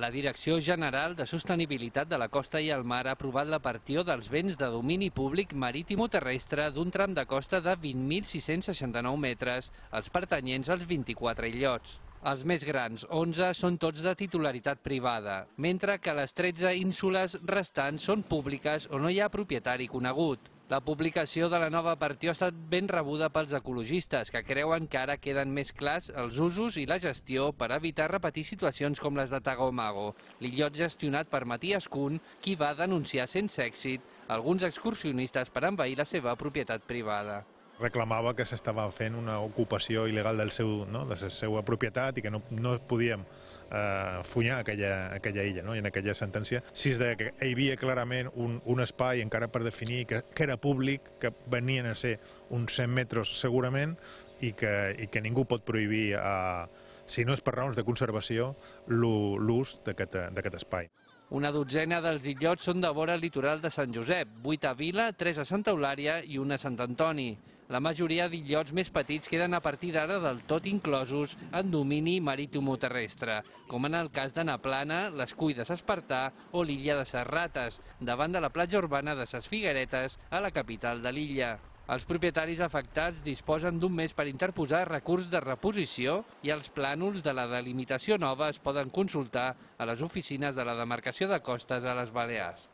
La Direcció General de Sostenibilitat de la Costa i el Mar ha aprovat la partió dels béns de domini públic marítim o terrestre d'un tram de costa de 20.669 metres, els pertanyents als 24 illots. Els més grans, 11, són tots de titularitat privada, mentre que les 13 ínsules restants són públiques o no hi ha propietari conegut. La publicació de la nova partió ha estat ben rebuda pels ecologistes, que creuen que ara queden més clars els usos i la gestió per evitar repetir situacions com les de Tagomago, l'illot gestionat per Matías Kuhn, qui va denunciar sense èxit alguns excursionistes per envair la seva propietat privada reclamava que s'estava fent una ocupació il·legal del seu, no, de la seva propietat i que no, no podíem eh, funyar aquella, aquella illa. No? I en aquella sentència si es deia que hi havia clarament un, un espai encara per definir que, que era públic, que venien a ser uns 100 metres segurament i que, i que ningú pot prohibir, eh, si no és per raons de conservació, l'ús d'aquest espai. Una dotzena dels illots són de vora litoral de Sant Josep, 8 a Vila, 3 a Santa Eulària i un a Sant Antoni. La majoria d'illots més petits queden a partir d'ara del tot inclosos en domini marítim-terrestre, com en el cas de Naplana, les Cuides Espartà o l'illa de Serrates, davant de la platja urbana de Ses Figueretes, a la capital de l'illa. Els propietaris afectats disposen d'un mes per interposar recurs de reposició i els plànols de la delimitació nova es poden consultar a les oficines de la demarcació de costes a les Balears.